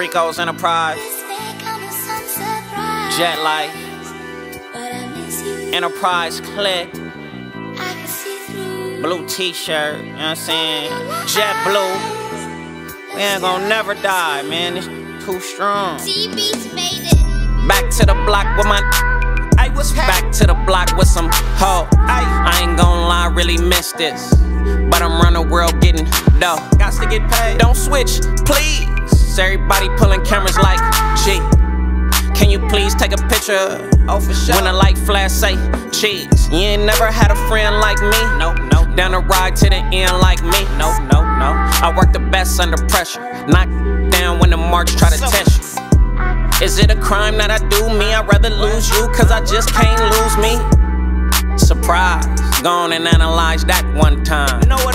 Rico's Enterprise, Jet Life, Enterprise Click, blue t-shirt, you know what I'm saying? Jet blue. We ain't gonna never die, man. It's too strong. Back to the block with my Ay, what's back to the block with some hoe. I ain't gonna lie, really miss this. But I'm running world getting dough. Got to get paid. Don't switch, please. Everybody pulling cameras like, gee. Can you please take a picture? Oh, for sure. When the light flash, say cheese. You ain't never had a friend like me. Nope, nope. Down the ride to the end like me. Nope, nope, nope. I work the best under pressure. Knock down when the marks try to test you. Is it a crime that I do me? I'd rather lose you, cause I just can't lose me. Surprise, gone and analyze that one time. Know it all.